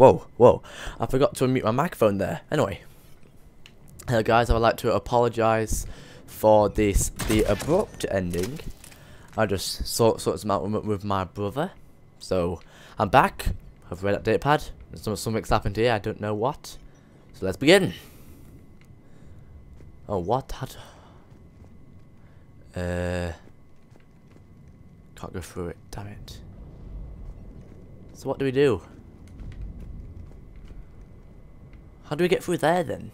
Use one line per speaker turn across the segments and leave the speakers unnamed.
Whoa, whoa. I forgot to unmute my microphone there. Anyway. Hello guys, I would like to apologise for this, the abrupt ending. I just sort, sorted some out with, my brother. So, I'm back. I've read that data pad. Some, something's happened here, I don't know what. So let's begin. Oh, what? Had... Uh... Can't go through it, damn it. So what do we do? How do we get through there then?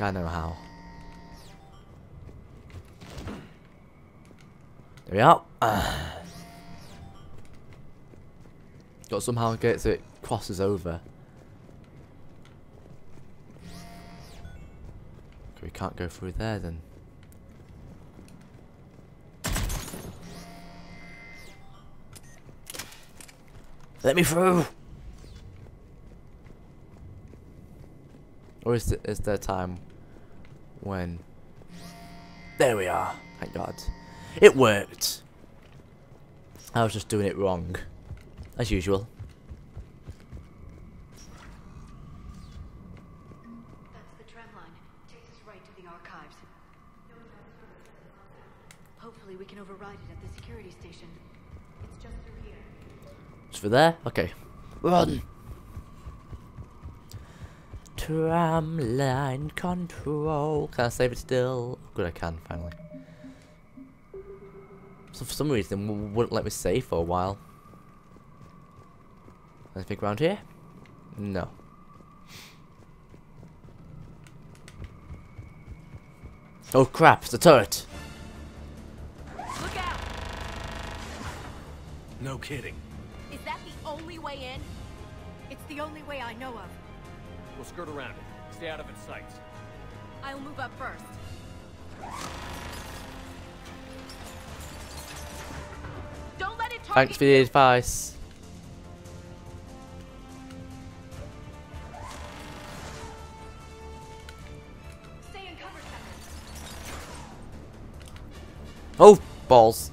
I know how. There we are. Uh. Got somehow gets it crosses over. We can't go through there then. Let me through! Or is, is there time when... There we are. Thank God. It worked. I was just doing it wrong. As usual.
That's the tram line. Takes us right to the archives. Hopefully we can override it at the security station. It's just through here.
It's for there? Okay. Run! Tram line control. Can I save it still? Good, I can, finally. So for some reason, it wouldn't let me save for a while. Anything around here? No. Oh crap, it's a turret!
Look out!
No kidding.
Is that the only way in?
It's the only way I know of.
We'll skirt around it. Stay out of its sights.
I'll move up first. Don't let it
Thanks for the advice.
Stay in cover, Captain.
Oh, balls.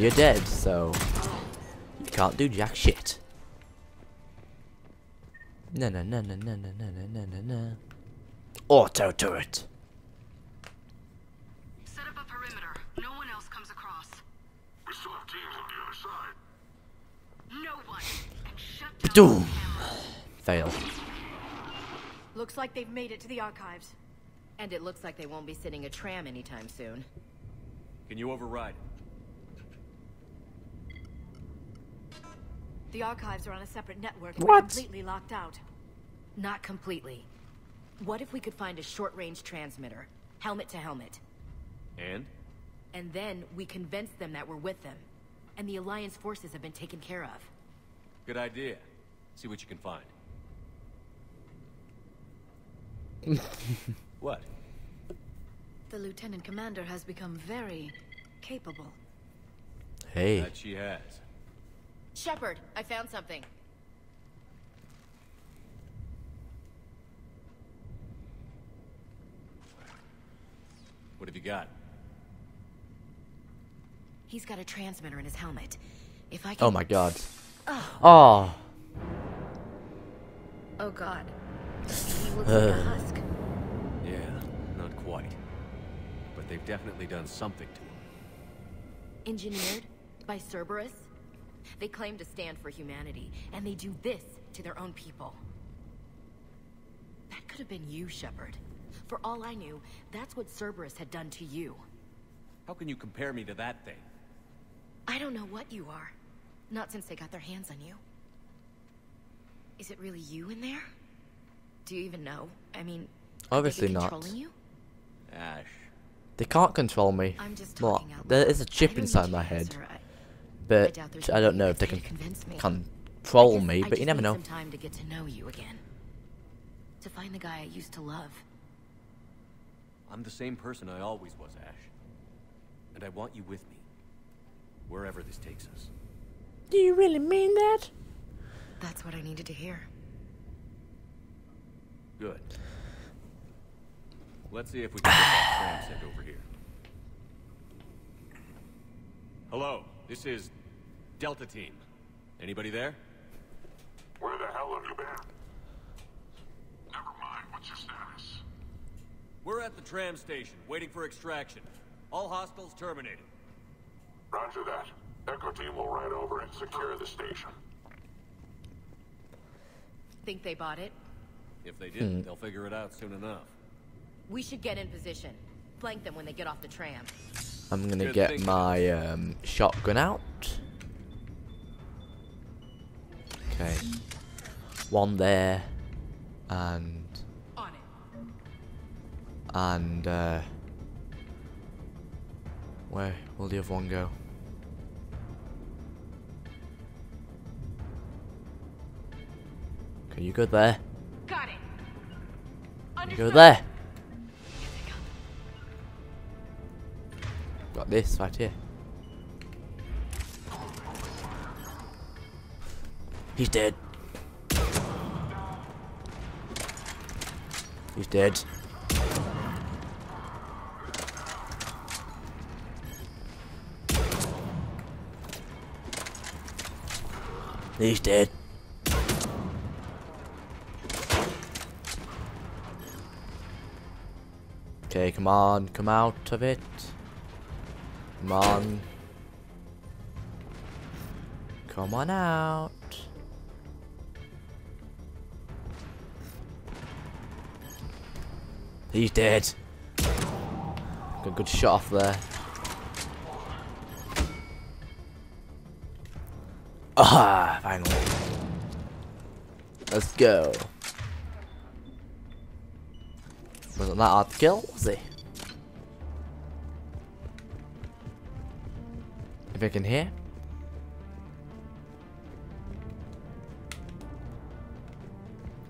you're dead, so you can't do jack shit. No no no no no no no no no no no. Auto turret.
Set up a perimeter. No one else comes across.
We still have teams on the other side.
No one. And shut down
Doom. Fail.
Looks like they've made it to the archives.
And it looks like they won't be sitting a tram anytime soon.
Can you override
The archives are on a separate network.
What?
We're completely locked out.
Not completely. What if we could find a short-range transmitter, helmet to helmet,
And?
and then we convince them that we're with them, and the Alliance forces have been taken care of?
Good idea. See what you can find. what?
The lieutenant commander has become very capable.
Hey.
That she has.
Shepard, I found something.
What have you got?
He's got a transmitter in his helmet. If I can...
Oh my god. Oh.
Oh god. He looks like a husk.
Yeah, not quite. But they've definitely done something to him.
Engineered by Cerberus? They claim to stand for humanity, and they do this to their own people. That could have been you, Shepard. For all I knew, that's what Cerberus had done to you.
How can you compare me to that thing?
I don't know what you are. Not since they got their hands on you. Is it really you in there? Do you even know? I mean, are
Obviously
they
not.
controlling you?
Ash.
They can't control me.
I'm just
Well,
talking out
there
loud.
is a
I
chip inside my head,
answer. I- I
but I don't know if they can
convince me.
control
just-
me. But you never
need
know.
Some time to get to know you again. To find the guy I used to love.
I'm the same person I always was, Ash. And I want you with me. Wherever this takes us.
Do you really mean that?
That's what I needed to hear.
Good. Let's see if we can get that tram sent over here. Hello, this is Delta Team. Anybody there?
Where the hell have you been? Never mind. What's your status?
We're at the tram station, waiting for extraction. All hostiles terminated.
Roger that. Echo team will ride over and secure the station.
Think they bought it?
If they didn't, they'll figure it out soon enough.
We should get in position. Flank them when they get off the tram.
I'm gonna
Good
get
thinking.
my um, shotgun out. Okay. One there. And.
On it.
And, uh. Where will the other one go? Okay, you go there.
Got it.
You go there. Got this right here. He's dead. He's dead. He's dead. Okay, come on, come out of it. Come on. Come on out. He's dead. Got a good shot off there. Ah, finally. Let's go. Wasn't that hard to kill, was it? If I can hear.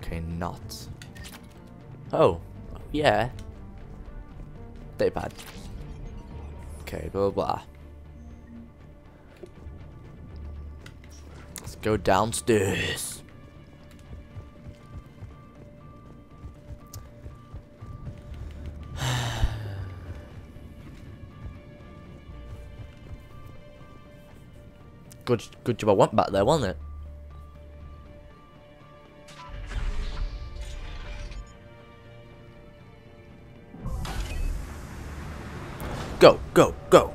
Okay, not. Oh, yeah. Datapad. Okay, blah blah blah. Let's go downstairs. Good, good job I went back there, wasn't it? Go, go, go.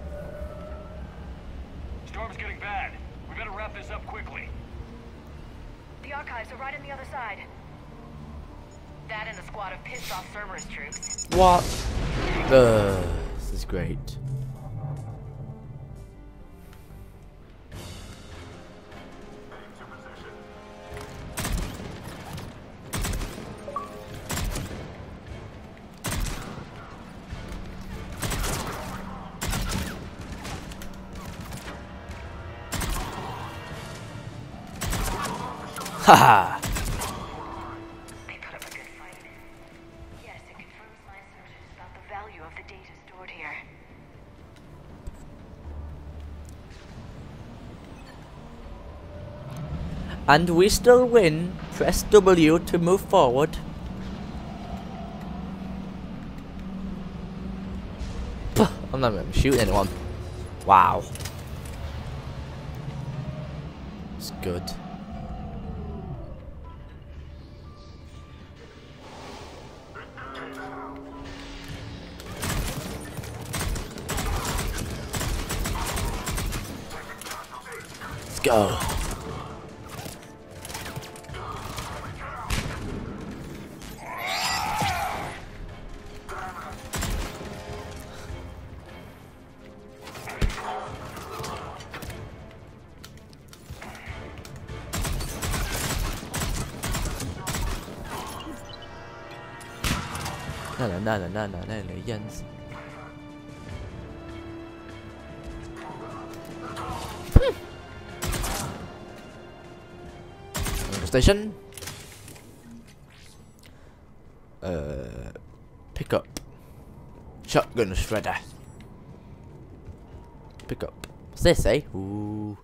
Storm's getting bad. We better wrap this up quickly.
The archives are right on the other side.
That and a squad of pissed off Cerberus troops.
What? Uh, this is great. Haha!
They put up a good fight. Yes, it confirms my assumptions about the value of the data stored here.
And we still win. Press W to move forward. Puh, I'm not gonna shoot anyone. Wow. It's good. go. 那了那了那了那了燕子。哼 Station. Uh, pick up. Shotgun shredder. Pick up. What's this, eh? Ooh.